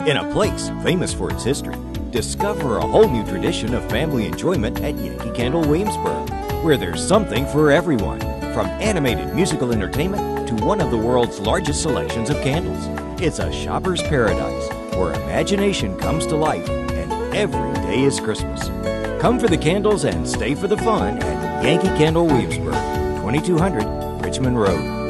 In a place famous for its history, discover a whole new tradition of family enjoyment at Yankee Candle Williamsburg, where there's something for everyone, from animated musical entertainment to one of the world's largest selections of candles. It's a shopper's paradise where imagination comes to life and every day is Christmas. Come for the candles and stay for the fun at Yankee Candle Williamsburg, 2200 Richmond Road.